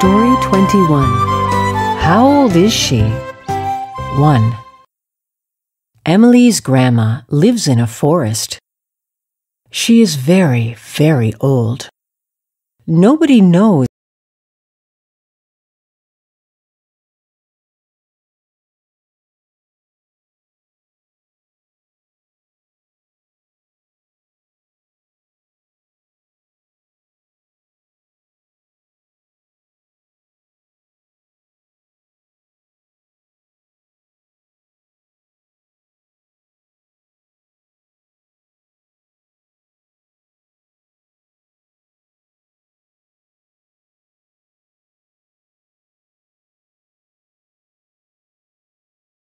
Story 21. How old is she? 1. Emily's grandma lives in a forest. She is very, very old. Nobody knows